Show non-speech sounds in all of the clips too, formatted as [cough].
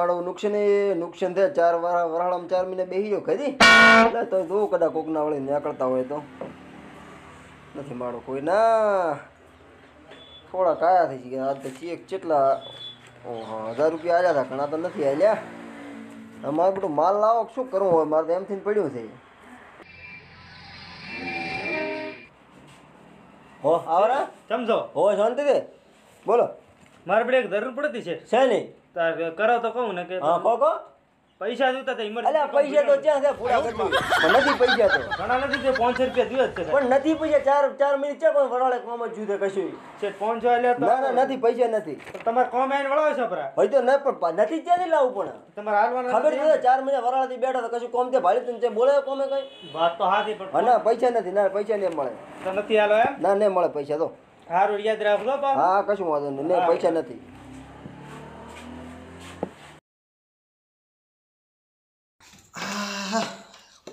મારું નુકસાન એ નુકસાન થાય ચાર વરા વરાળામાં ચાર મહિને બેસી ગયો ખરી. એટલે તો જો કદાચ કોકના વળી નીકળતા હોય તો. નથી મારો કોઈ. ના. થોડા કાયા થઈ ગયા. આજ તો ચેક કેટલા ઓહો હજાર રૂપિયા આવ્યા હતા ઘણા તો નથી આવ્યા મારે બધું માલ લાવો શું કરવું હોય? મારે તો એમથી પડ્યું છે. હો? આવરા? સમજો હો શાંતિ બોલો. મારે પડે એક જરૂર પડતી છે. તાર કરો તો કહું ને કે હા કહો કહો. પૈસા જોતા હતા અલ્યા પૈસા તો ક્યાં છે પૂરા ઘરમાં પણ નથી પૈસા તો. ઘણા નથી તે પાંચસો રૂપિયા દિવસ છે પણ નથી પૈસા ચાર ચાર મિનિટ છે કોઈ વરાળે કોમ જ જુદે કશું. છે પાંચસો આલ્યા તો ના ના નથી પૈસા નથી. તમારે કોમ આઈને વળાવો છો પરા હોય તો ન પણ નથી ક્યાંથી લાવવું પણ. તમારે હાલવાના ખબર નથી? છે ચાર મહિના વરાળાથી બેઠા તો કશું કોમ તે ભાડી તું તે બોલે કોમે કઈ? વાત તો હાથી પણ ના પૈસા નથી ના પૈસા નહીં મળે. તો નથી હાલો એમ? ના નહીં મળે પૈસા તો. સારું યાદ રાખજો પા હા કશું વાંધો નહીં નહીં પૈસા નથી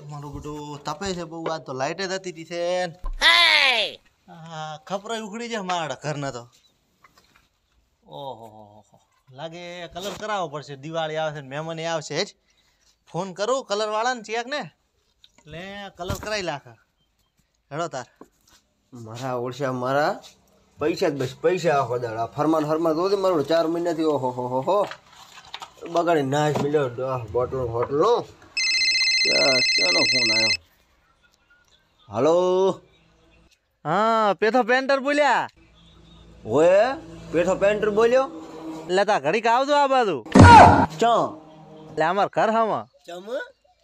મારું બધું તપે છે બહુ આ તો લાઇટ જ હતી તી છે હા ખપરો ઉખડી છે મારા ઘરના તો. ઓહો લાગે કલર કરાવવો પડશે. દિવાળી આવશે ને મહેમાન આવશે જ ફોન કરું કલર વાળાને ચેક ને. એટલે કલર કરાવી નાખે. હેડો તાર. મારા ઓળશા મારા પૈસા જ બસ પૈસા આખો દાડા. ફરમાન ફરમાન તો મારું ચાર મહિનાથી ઓહો હો. હો હો બગાડી નાશ મિલ્યો બોટલ હોટલનો ક્યાં ક્યાંનો ફોન આવ્યો હાલો. હા પેથો પેન્ટર બોલ્યા. ઓએ પેઠો પેન્ટર બોલ્યો? એટલે તા ઘડીક આવજો આ બાજુ. ચ એટલે અમાર ઘર હામાં. ચમ?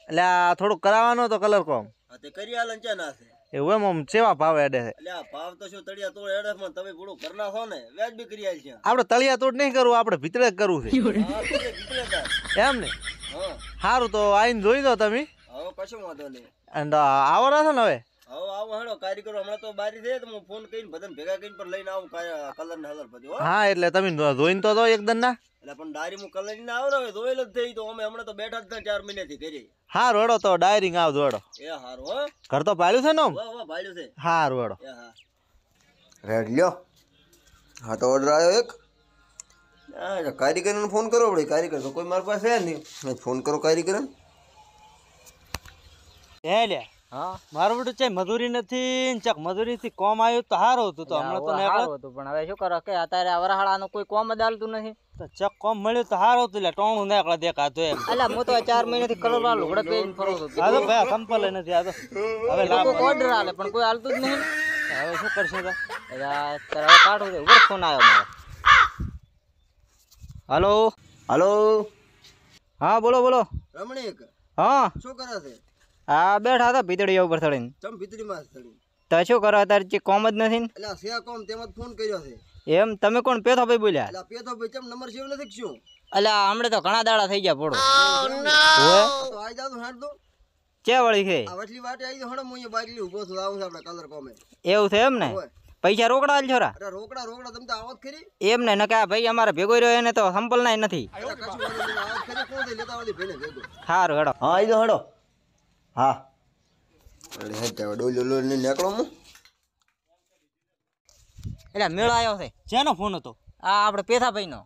એટલે આ થોડુંક કરાવવાનો તો કલર કોમ તે કરી આલન ચા ના છે એવું એમ આમ સેવા ભાવ એડે છે. એટલે આ ભાવ તો શું તળિયા તોડ એડે પણ તમે પૂરું કરના છો ને વ્યાજ બી કરી આલ છે. આપણે તળિયા તોડ નહીં કરવું આપણે ભીતરે જ કરવું છે. [laughs] એમ. ને? હા. સારું તો આઈને જોઈ દો તમે. હવે કશું વાંધો નહીં. અને આવવાના છો ને હવે? હવે આવો હેડો કારીગરો હમણાં તો બારી છે તો હું ફોન કરીને બધાને ભેગા કરીને પણ લઈને આવું કલર ને હલર બધું હો. હા એટલે તમે જોઈને તો એકદમ ના એટલે પણ ડાયરી હું કલર ને આવો ને જોયેલ જ થઈ તો અમે હમણાં તો બેઠા જ હતા ચાર મહિનાથી કરી હારું હેડો તો ડાયરી આવજો હેડો. એ હારું હો. ઘર તો પાડ્યું છે ને ભાડ્યું છે. હારું હેડો. એ હા. રેડ લ્યો. હા તો ઓર્ડર આવ્યો એક. હા કારીગરને ફોન કરો પડે. કારીગર તો કોઈ મારી પાસે છે નહીં. ફોન કરો કારીગરને. હે લે. હા? મારું બધું ચાઈ મજૂરી નથી ચક મજૂરી થી કોમ આવ્યું તો સારું હતું તો હમણાં તો હવે નીકળો હતું પણ હવે શું કરો કે અત્યારે વરહાળાનું કોઈ કોમ જ હાલતું નથી. તો ચક કોમ મળ્યું તો સારું હતું એટલે ટોણું નીકળે દેખાતું એમ. એટલે હું તો ચાર મહિનાથી કલર વાળું ઘડે પહેરીને ફરું છું. આ તો ભાઈ સંપલ નથી આ તો. હવે ઓર્ડર આલે પણ કોઈ હાલતું જ નહીં હવે શું કરશે તો? અત્યારે હવે કાઢું છે. ઉપર ફોન આવ્યો મારો. હલો? હાલો? હા બોલો બોલો. રમણીક હા. શું કરે છે? આ બેઠા હતા ભીતળીયા ઉપર ચડીને. ચમ ભીતરીમાં થડી તો શું કરો અત્યારે? જે કોમ જ નથી ને? એટલે સે કોમ તેમાં ફોન કર્યો છે. એમ? તમે કોણ? પેથો ભાઈ બોલ્યા? એટલે પેથો ભાઈ ચમ નંબર સેવ નથી શું? એટલે હમણે તો ઘણા દાડા થઈ ગયા પોડો. તો આઈ જાવ તો હેડ દો ચે વળી છે? આ વટલી વાટે આવી હણો હડો હું અહીંયા બાટલી ઊભો છું આવું છે આપણે કલર કોમે. એવું છે એમ ને? પૈસા રોકડા હાલ છોરા અરે રોકડા રોકડા તમે તો આવત ખરી. એમ ને? નકા ભાઈ અમારે ભેગો રહ્યો એને તો સંપલ નાય નથી. સારું હેડો. હા આવી તો હડો. હા. હે ડોલ ને નીકળો હું. એટલે મેળો આવ્યો છે. જેનો ફોન હતો? આ આપણે પેથાભાઈનો.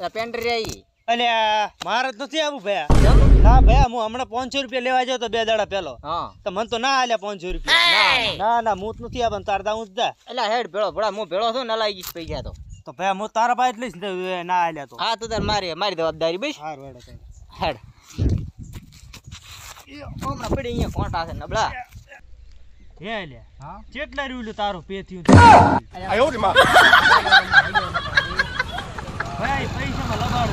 નો પેન્ટ્રી આવી અલ્યા મારે જ નથી આવું ભયા. ના ભયા હું હમણાં પાંચસો રૂપિયા લેવા જાવ તો બે દાડા પેલો. હા. તો મને તો ના આલ્યા પાંચસો રૂપિયા. ના ના. હું જ નથી આવવાનું તાર દાવું જ દા એટલે હેડ ભેળો ભેળા હું ભેળો છું ના લાગી પૈસા તો. તો ભયા હું તારા પાસે જ લઈશ ને ના આલ્યા તો. હા તો તાર મારી મારી જવાબદારી બસ. હેડો. હમણાં પડી અહીંયા કોંટા છે નબળા હે લે. હા? કેટલા રહ્યું તારું પે થયું ભાઈ પૈસામાં લગાડ.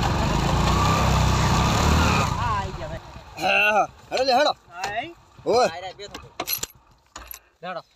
હા આવી ગયા ભાઈ. હેડો લે હેડો. આય ઓય.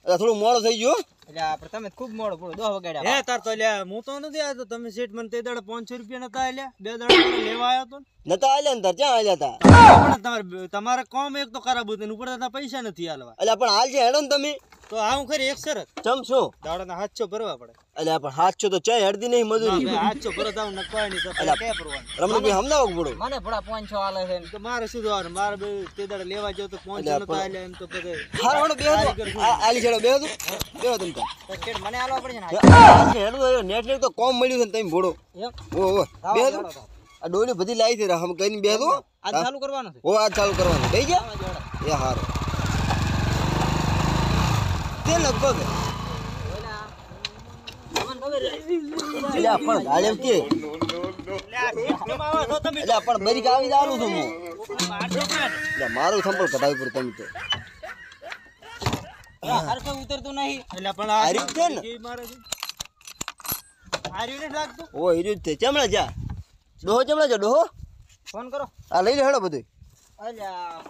થોડું મોડું થઈ ગયું એટલે આપણે તમે ખૂબ મોડો પડું દસ વગાડ્યા હે તાર તો લ્યા હું તો નથી આવ્યો તો તમે સીટ મને તે દાડે પાંચસો રૂપિયા નતા આલ્યા? બે દાડા લેવા આવ્યો તો નતા આલ્યા ને તાર ક્યાં આલ્યા તા? પણ તમારે તમારે કોમ એક તો ખરાબ હતું ઉપર પૈસા નથી આલવા. એટલે પણ હાલ છે હેડો ને તમે. તો આવું ખરી એક શરત. ચમ છો? દાડાના હાથસો ભરવા પડે. અલ્યા પણ હાથ છો તો ચાય અડધી નહીં મજૂરી. હાથસો ભરત આવું નકવાય નહીં તો. ક્યાં ભરવાનું? રમણીભાઈ હમણાં પડો મને ભડા પાંચ છો આલે છે. તો મારે શું જોવાનું? મારે બે તે દાડા લેવા જાવ તો પાંચ અલા, નતા આલે એમ તો પછી હારો બેહો આલી છેડો બેહો હતું બેહો હતું. તો. કેડ મને આલવા પડશે ને આ હેડો નેટ નેટ તો કોમ મળ્યું છે ને તમે ભોળો. ઓ ઓ બેહો તો. આ ડોલી બધી લાવી છે હમ કઈ બે હતું આજ ચાલુ કરવાનું છે. ઓ આ ચાલુ કરવાનું. થઈ ગયા એ હારું. તે લગભગ? પણ ગાળે કે. પણ બરી આવી દારૂ છું હું. મારું સંપલ કઢાવી પડે તમે તો. ઉતરતું નહીં. એટલે પણ આ રહ્યું છે ને? કેવી મારે છે હાર્યું નથી લાગતું? ઓ હીરું છે. ચમડા જા? ડોહો ચમડા જા ડોહો? ફોન કરો. આ લઈ લે હેડો બધું અલ્યા.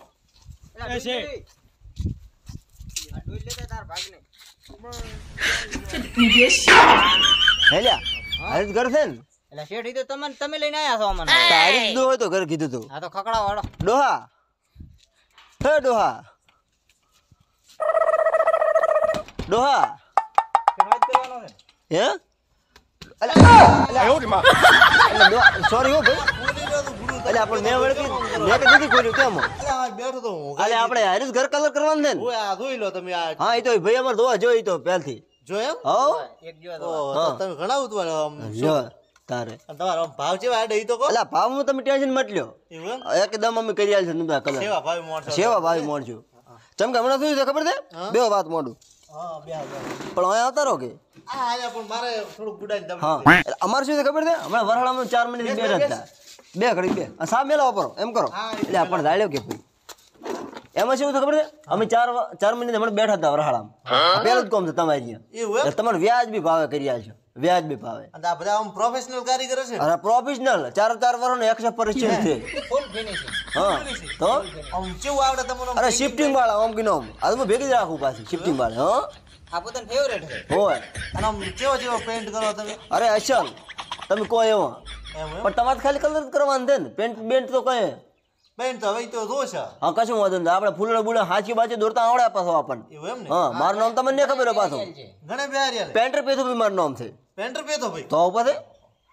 લેતા તાર ભાગ હેલ્યા ને? એટલે શેઠ તો તમે તમે લઈને આયા છો અમને. તારી જ હોય તો ઘર કીધું તું. આ તો ખકડા વાળો ડોહા. હે ડોહા. ડોહા. હે? સોરી હો ભાઈ. એટલે આપણે મેં વળગી મેં તો નથી ખોલ્યું કેમ? બેઠો તો હું એટલે આપણે હારી ઘર કલર કરવાનું છે ને? ઓય આ જોઈ લો તમે આ. હા એ તો ભાઈ અમાર દોવા જોઈ તો પહેલથી. જોયો હો? એક તો તમે ઘણા ઉતવાળો આમ જો તારે. તમારો ભાવ છે આડે તો કહો. ભાવ હું તમે ટેન્શન મત લ્યો. એકદમ અમે કરી આલ છે નુબા કલર સેવા ભાવી માણસો સેવા ભાવી મોડજો. ચમ કે હમણાં શું છે ખબર છે? બે વાત મોડું. હા બે હાજર. પણ અહીંયા આવતા રહો કે? પણ અમારે શું છે ખબર છે? હમણાં વરહાળામાં ચાર મિનિટ બે હતા. બે ઘડી બે. આ સા મેલા વાપરો એમ કરો. એટલે આપણે ધાડ્યો કે ભાઈ. એમાં શું ખબર છે? અમે ચાર ચાર મહિના હમણાં બેઠા હતા વરહાળામાં. પેલું જ કોમ છે તમારી અહીંયા તમારે વ્યાજ બી ભાવે કર્યા છે. વ્યાજ બી ભાવે. આ બધા આમ પ્રોફેશનલ કારીગર છે? અરે પ્રોફેશનલ ચાર ચાર વર્ષનો એકસો પરિચય છે. ફૂલ ફિનિશિંગ હા. તો? આમ કેવું આવડે તમને અરે શિફ્ટિંગ વાળા આમ કીનો આ તો ભેગી જ રાખું પાછી શિફ્ટિંગ વાળા હા. આ પોતાનો ફેવરેટ છે? હોય. અને આમ કેવો કેવો પેન્ટ કરો તમે? અરે અસલ. તમે કોઈ એવા. પણ તમારે ખાલી કલર જ કરવાનું છે ને. પેન્ટ બેન્ટ તો કઈ. બેન તો હવે તો જોશે હા કશું વાંધો નહીં. આપણે ફૂલડા બુડા હાચી બાચી દોરતા આવડે પાછો આપણને. એવું એમ ને? હા મારું નામ તમને નહીં ખબર પાછો. ઘણા બિહારી પેન્ટર પેથું બી મારું નામ છે. પેન્ટર પેથો ભાઈ? તો પછી?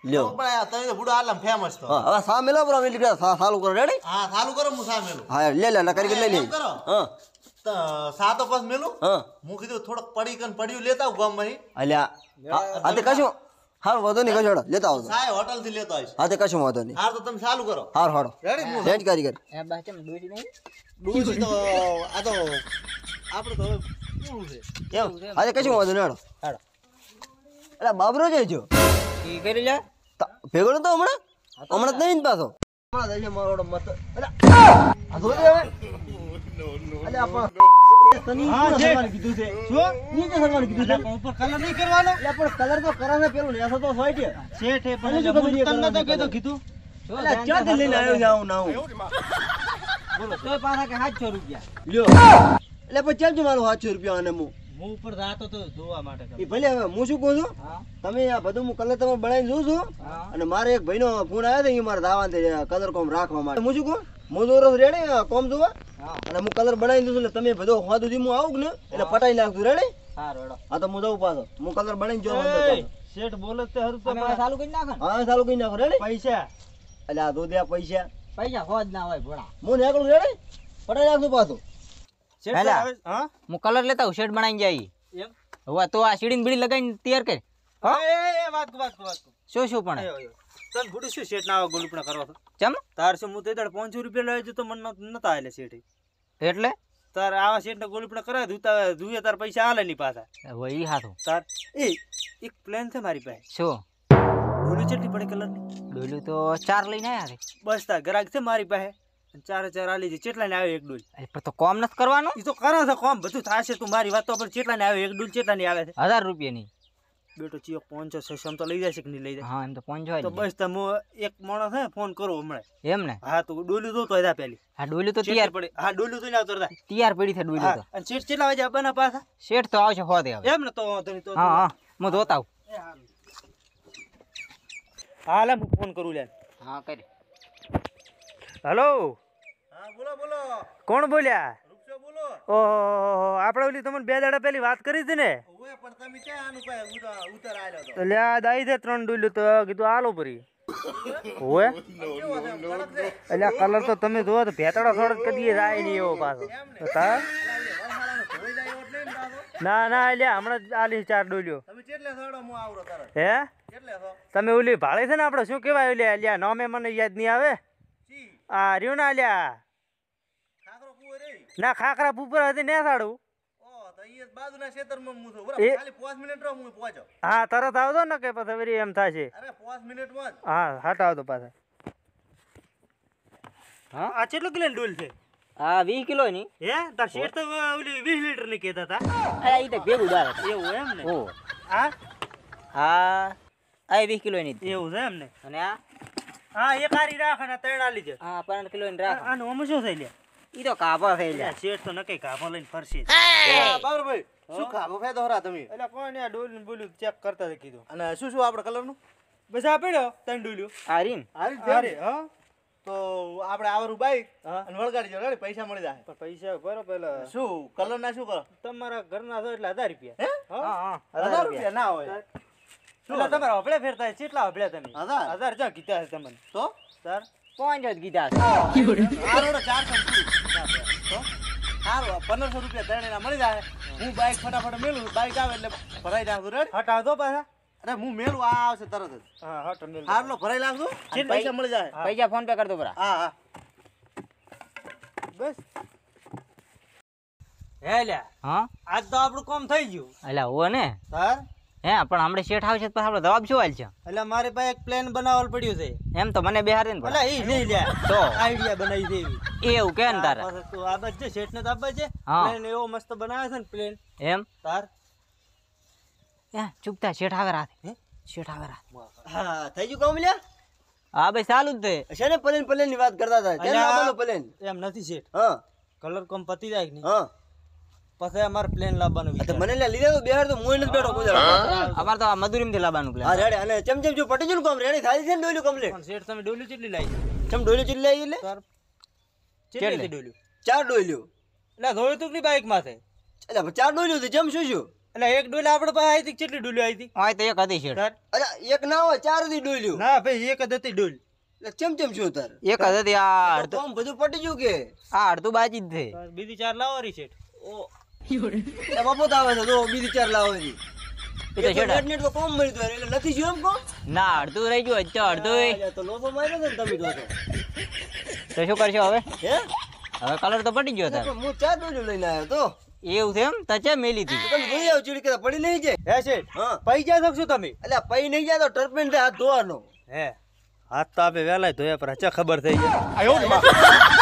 લ્યો. પણ આ તમે તો બુડા આલમ ફેમસ તો. હા હવે સા મેલો બરો મિલી સા સાલું કરો. રેડી હા ચાલુ કરો હું સામેલું હા લે લે ના કરી લઈ લે હા. સાતો પાસ મેલું? હા. હું કીધું થોડોક પડી કન પડ્યું લેતા આવું ગામમાંથી. અલ્યા આ તે કશું? હાર વાંધો નહીં કશો લેતા આવજો. સાહેબ હોટલથી લેતો આવીશ. હા તે કશું વાંધો નહીં. હા તો તમે ચાલુ કરો. હા હોડો રેડી હું. કરી કારીગર એ બા ચમ દૂધ નહીં? દૂધ તો આ તો આપણે તો પૂરું છે? એમ હા તે કશું વાંધો નહીં હાડો. હાડો. એટલે બાબરો જઈજો ઈ કરી લે. ભેગો તો હમણાં? હમણાં જ નહીં પાછો. હમણાં જ મારો મત એટલે આ ધોઈ દે હવે. નો હા, હું ને. આવું? બોલો. તોય પાછા કે 700 રૂપિયા. લ્યો. એટલે પછી ચાલજો મારો સાતસો રૂપિયા અને હું? હું ઉપર જાતો તો જોવા માટે એ ભલે હવે હું શું કહું છું? તમે આ બધું હું કલર તમે બનાવીને જોઉં છું. અને મારે એક ભાઈનો ફોન આવ્યો હતો એ મારે દાવા કલર કોમ રાખવા માટે. હું શું કહું? હું દોરો રેડે કોમ જોવા? અને હું કલર બનાવી દઉં છું એટલે તમે બધો હોવા સુધી હું આવું ને એટલે પટાઈ નાખતું રેડે? હા રોડો. હા તો હું જઉં પાછો. હું કલર બનાવીને જોવા શેઠ બોલે તે હરું તો ચાલુ કરી નાખો હા ચાલુ કરી નાખો રેડે? પૈસા. એટલે આ દો પૈસા. પૈસા હોજ ના હોય ભોળા. હું નીકળું રેડે? પટાઈ નાખું પાછું. હેલા. હા? હું કલર લેતા હું શેડ બનાવીને જાય એમ? હવે તો આ સીડી બીડી લગાવીને તૈયાર કર. હા? એ એ, વાત વાત વાત. શું શું પણ. તને ભૂડી શું શેઠ ના આવા પણ કરવા ચમ? તાર શું હું તે દાડે પાંચસો રૂપિયા લાવ્યો જતો તો મને નત- આલે શેઠે. એટલે? તાર આવા શેઠ ને ગોલુપણા કરાવે ધૂતા ધુએ તાર પૈસા આલે ની પાછા. હવે ઈ હાથો. તાર એ એક પ્લાન છે મારી પાસે. શું? ડોલું ચેટલી પડે કલરની ડોલું તો ચાર લઈને આયા બસ તાર ગ્રાહક છે મારી પાસે. ચારે હજાર આલી છે ચેટલા ને આવે એક ડૂલ? તો કોમ નથી કરવાનું? એ તો કરે છે કોમ બધું થશે તું મારી વાત તો પણ ચેટલા ને આવે? એક ડૂલ ચેટલા ની આવે છે? હજાર રૂપિયાની. બેટો ચિયો પહોંચો છે સમ તો લઈ જશે કે નહીં લઈ જાય? હા એમ તો પહોંચવાય તો બસ તમે એક માણસ હે ફોન કરો હમણાં. એમ ને? હા તો ડોલ્યું દો તો હતા પેલી. હા ડોલ્યું તો તૈયાર પડે હા ડોલ્યું તો ના ઉતરતા તૈયાર પડી છે ડોલ્યું તો. અને ચેટ ચેટલા વાગે આવવાના પાછા? શેઠ તો આવશે હોતે હવે. એમ ને તો તો હા હા હું જોતા આવું. હા લે હું ફોન કરું લે હા કરી. હલો. કોણ બોલ્યા? ઓહો આપણે ઓલી તમને બે દાડા પેલી વાત કરી હતી ને? તો? લ્યા દાઈ છે ત્રણ ડોલ્યું તો કીધું આલો એટલે કલર તો તમે જોવો તો ભેતડો થોડો કદી જાય નહીં એવો પાછો. તો ને. ના એટલે હમણાં આલી ચાર ડોલ્યો. હું તમે ઓલી ભાળે છે ને આપણે શું કહેવાય ઓલી અલ્યા નામે મને યાદ નહીં આવે? આ રહ્યું ને અલ્યા ના ખાખરા પુપર હતી ને સાડું ઓ તો ઈ બાજુના ખેતરમાં હું છું. એ- બરાબર ખાલી 5 મિનિટ રહો પહોંચો હા તરત આવતો ને કે પછી એમ થશે અરે 5 મિનિટમાં જ. હા હટ આવતો પાછા. હા? આ કેટલો કિલો ડૂલ છે? હા વીસ કિલો ની. હે? તાર શેઠ તો ઓલી વીસ લીટરની કહેતા હતા અરે ઈ તો ભેગું દાળ એવું એમ ને? ઓ. હા? હા આ વીસ કિલો ની એવું છે એમ ને? અને આ? હા એક હારી રાખ અને ત્રણ આલી છે. હા પાંચ કિલો ની રાખ. આનું આમાં શું થઈ લે ઈ તો કાપા થઈ લે શેઠ તો નકે કાપો લઈને ફરશે. જ. બાબરભાઈ શું ખાબો ફેદો હરા તમે? એટલે કોણ આ ડોલ ને બોલ્યું ચેક કરતા હતા કીધું. અને શું શું આપણે કલરનું? બસ આ પડ્યો તન ડોલ્યું આ રીન. હારી હા તો આપણે આવરું બાઈક અને વળગાડી જો પૈસા મળી જાય. પણ પૈસા ભરો પેલા. શું કલર ના શું કરો? તમારા ઘરના છો એટલે હજાર રૂપિયા. હે? હા. હા હજાર રૂપિયા ના હોય. શું તમારા હપડે ફેરતા કેટલા હપડ્યા તમે? હજાર? હજાર ચા કીધા છે તમને? તો? સર પાંચ જ કીધા છે. ચારસો સારું પંદરસો રૂપિયા ત્રણેયના મળી જાય. હું બાઈક ફટાફટ મેલું બાઈક આવે એટલે ભરાઈ નાખું રેડ હટાવતો પાછા. અરે હું મેલું આ આવશે તરત જ. હા હટ મેલ હારલો ભરાઈ નાખું પૈસા મળી જાય. પૈસા ફોન પે કરતો બરા હા હા. બસ. હે લ્યા હા? આજ તો આપણું કામ થઈ ગયું. એટલે હો ને. સર હે પણ હમણાં શેઠ આવશે તો આપણે જવાબ શું હાલ છે એટલે મારે પાસે એક પ્લાન બનાવવાનું પડ્યું છે. એમ તો મને બેહાર ને ભલા. એ નહીં લ્યા તો? આઈડિયા બનાવી છે એવું. કે ને તારે? તો આ બાજુ છે શેઠને તો આ છે. પ્લાન એવો મસ્ત બનાવે છે ને પ્લાન એમ? તાર? હે ચૂપ થા શેઠ આવે રાતે. શેઠ આવે રાતે. હા થઈ ગયું કામ લ્યા? હા ભાઈ ચાલુ જ તે. છે ને પ્લેન પ્લેનની વાત કરતા હતા. પ્લેન એમ નથી શેઠ. હા. કલર કોમ પતી જાય કે નહીં? હા. પછી અમારે પ્લેન લાવવાનું તો વિચાર. મને લે લીધા તો બેહાર તો મોય નથી બેઠો ગુજરાત. અમાર તો આ મધુરીમથી લાવવાનું હા પ્લાન રેડી. અને ચમ ચમ જો પટી જો કામ રેડી થાય છે ને ડોલ્યું કમ્પ્લીટ પણ શેઠ તમે ડોલી કેટલી લાવી ચમ ડોલ્યું કેટલી લાવી એટલે? સર કેટલી? ડોલ્યું ચાર ડોલ્યું એટલે ધોળી તુકડી બાઈક માથે. એટલે ચાર ડોલ્યું હતી ચમ શું શું? એટલે એક ડોલ આપણે પાસે આવી હતી કેટલી ડોલી આવી હતી? હા તો એક હતી શેઠ. અરે એક ના હોય ચાર હતી ડોલ્યું ના ભાઈ એક જ હતી ડોલ ચમ ચમ શું તાર એક જ હતી આ અડધું બધું પટી ગયું કે? આ અડધું બાજી જ છે. બીજી ચાર લાવવાની રી શેઠ બાપો આવે છે તો બીજી ચાર લાવવાની એ નેટ નેટ તો કોમ મળ્યું હતું એટલે નથી જોયું એમ કોમ ના અડધું રહી ગયું તો અડધું તો લોસો માર્યો છે તમે તો તો. તો શું કરશો હવે? હે? હવે કલર તો પટી ગયો તાર. હું ચાર ડોલ્યું લઈને આવ્યો તો. એવું છે એમ? તો મેલી હતી તમે જોઈ આવો ચીડી કે પડી નહીં જાય. હે છે પૈ શકશો તમે? એટલે પૈ નહીં જાય તો ટર્પેન હાથ ધોવાનો. હે. હાથ તો આપે વહેલા ધોયા પર ચા ખબર થઈ જાય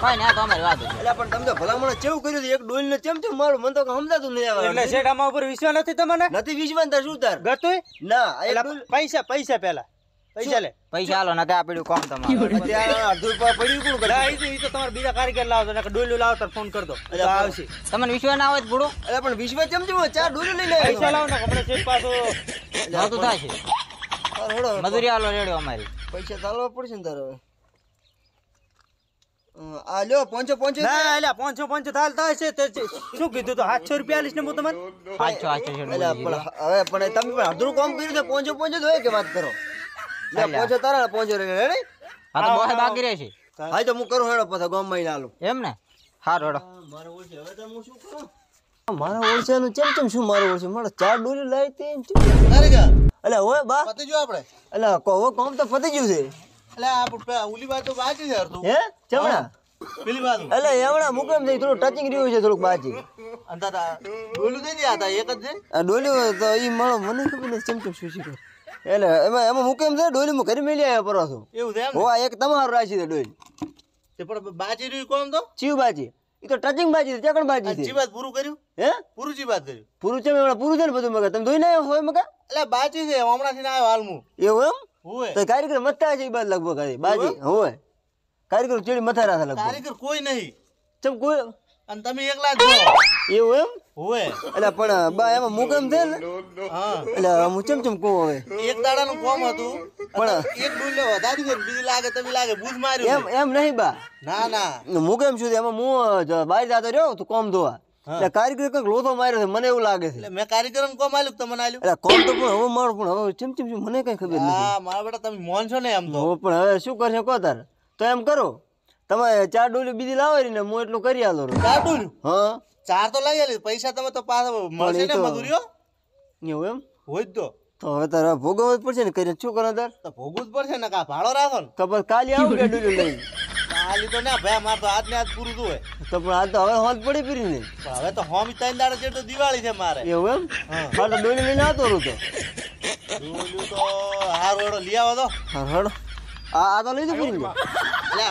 કઈ ના તો અમારી વાત એટલે પણ તમે તો ભલામણ કેવું કર્યું? એક ડોલ ને ચમ ચમ મારું મને તો સમજાતું નહીં આવે એટલે શેઠ આમાં ઉપર વિશ્વાસ નથી તમને નથી વિશ્વાસ તાર શું તાર? ગતુંય? ના આ પૈસા પૈસા પેલા પૈસા લે. પૈસા હાલો ના આ પડ્યું કોમ તમારું. ત્યાં અડધું પડ્યું કોણ કરે? ના, તો તમારે બીજા કારીગર લાવજો નકર ડોલું લાવો તો ફોન કરતો દો આવશે. તમને વિશ્વાસ ના હોય તો ભૂડું. એટલે પણ વિશ્વાસ ચમ ચમ? ચાર ડોલ લે પૈસા લાવો ને હમણાં શેઠ પાછો. નહોતું થાય છે. હાલો, મજૂરી હાલો રેડ્યો અમારી. પૈસા ચાલવા પડશે ને તારે હવે. હમ, આ લ્યો પોંચો પોંચો ના આલ્યા પોંચો પોંચો થાલ થાય છે. તે શું કીધું તો? 700 રૂપિયા આલીશ ને હું તમારે સાચો સાચો એટલે પણ હવે પણ તમે પણ અડધું કામ કર્યું છે પોંચો પોંચો હોય કે વાત કરો? લે પોંચો તારા પોંચો રે રે હા તો મોહે બાકી રહે છે હા તો હું કરું હેડો પછી ગામમાં આલું એમ ને? હા રોડો મારે ઓળશે હવે તો હું શું કરું? મારા ઓળશાનું ચેમ ચેમ શું મારું ઓળશે મારા ચાર ડોલી લાવી તે અરે એટલે હોય બા. પતી જો આપણે? એટલે કહો કામ તો પતી ગયું છે. હે? ચમડા પેલી બાજુ. એટલે એવડા મુકેમ થઈ થોડું ટચિંગ રહ્યું છે થોડુંક બાજી. દઈ દે એક જ છે? તો ઈ મારો મને ખબર નથી ચમ ચમ શું શીખે. એટલે એમાં એમાં મુકેમ છે ડોલી ઘરે મેલી આવ્યો છું. એવું છે એક તમારું રાશી છે ડોલી. તે પણ બાજી રહ્યું કોણ તો? ચીવ બાજી. એ તો ટચિંગ બાજી છે ચકણ બાજી છે. જીવાત પૂરું કર્યું? હે? પૂરું જીવાત કર્યું? પૂરું છે પૂરું છે ને બધું મગા તમે ધોઈ ના આવ્યો હોય મગા એટલે બાજી છે હમણાંથી ના આવ્યો એવું એમ? તો કાર્યક્રમ મથતા છે બાદ લગભગ આ બાજી હોય. કાર્યક્રમ ચીડી મથા રાખે લગભગ. કાર્યક્રમ કોઈ નહીં. ચમ કોઈ? અને તમે એકલા જ એવું એમ? હોય. એટલે પણ બા એમાં મુકેમ છે ને? એટલે હું ચમ ચમ કહું હવે? એક દાડાનું કોમ હતું. પણ- એક ડોલે વધારી દે બીજી લાગે તમે લાગે બૂજ એમ માર્યું એમ નહીં બા? ના ના. મુકેમ છું એમાં હું બહાર જતો રહ્યો તું કોમ ધોવા. એટલે કારીગર કંઈક લોથો માર્યો છે મને એવું લાગે છે. એટલે મેં કારીગરને કોમ આલ્યું તમને આલ્યું એટલે કોમ તો પણ હવે મારું પણ હવે ચમ ચમ મને કઈ ખબર નથી. હા મારા બેટા તમે મોન છો ને એમ તો. પણ હવે શું કરશે કો તાર? તો એમ કરો તમે ચાર ડોલી બીજી લાવો ને હું એટલું કરી આલો ચાર ડોલી? હા. ચાર તો લઈ આલી પૈસા તમે તો પાછા મળશે ને તો- મજૂરીઓ? એવું એમ? હોય તો. તો હવે તારે ભોગવવું જ પડશે ને કરીને શું કરો તાર? તો ભોગવું જ પડશે ને કા ભાડો રાખો ને? કબર કાલે આવું કે ડોલી લઈને. કાલી તો ના ભાઈ મારે તો આજ ને આજ પૂરું તું હોય તો પણ આ તો હવે હોત પડી પીરી ને. હવે તો હોમ ત્રણ દાડે છે તો દિવાળી છે મારે. એવું એમ? હા. તો ડોલી લઈને આવતો રહું તો. હાર વડો લઈ આવો તો. હા હડો. આ આ તો લઈ દો પૂરી લે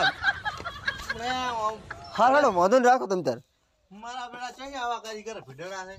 હા હડો મોધન રાખો તમે તાર મારા બેડા ચાઈ આવા કરી કરે ભીડડા છે?